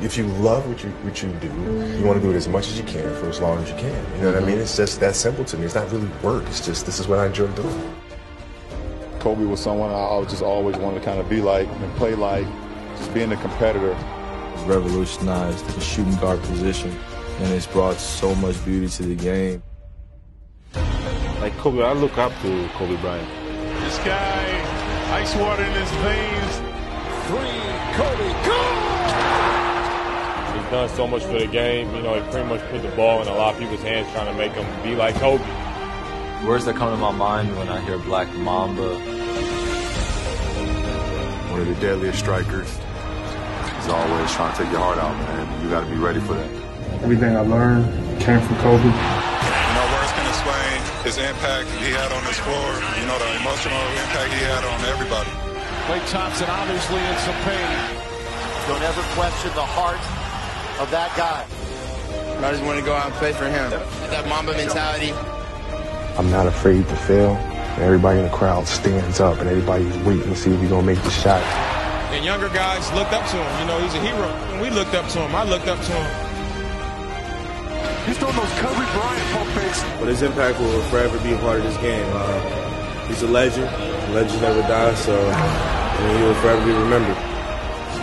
If you love what you what you do, you want to do it as much as you can for as long as you can. You know what I mean? It's just that simple to me. It's not really work. It's just this is what I enjoy doing. Kobe was someone I just always wanted to kind of be like and play like, just being a competitor. Revolutionized the shooting guard position, and it's brought so much beauty to the game. Like Kobe, I look up to Kobe Bryant. This guy, ice water in his veins. Three, Kobe, go! He's done so much for the game. You know, he pretty much put the ball in a lot of people's hands trying to make them be like Kobe. Words that come to my mind when I hear Black Mamba. One of the deadliest strikers. He's always trying to take your heart out, man. You got to be ready for that. Everything I learned came from Kobe. You know, words can explain his impact he had on this floor. You know, the emotional impact he had on everybody. Klay Thompson obviously in some pain. Don't ever question the heart of that guy. I just want to go out and play for him. That Mamba mentality. I'm not afraid to fail. Everybody in the crowd stands up and everybody's waiting to see if he's gonna make the shot. And younger guys looked up to him. You know, he's a hero. And we looked up to him. I looked up to him. He's doing those Kobe Bryant pump fakes. But his impact will forever be a part of this game. Uh, he's a legend. Legends never die, so I mean, he will forever be remembered.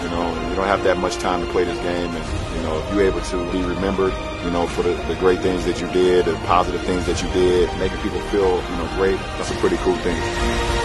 You know, you don't have that much time to play this game, and you know, if you're able to be remembered, you know, for the, the great things that you did, the positive things that you did, making people feel, you know, great, that's a pretty cool thing.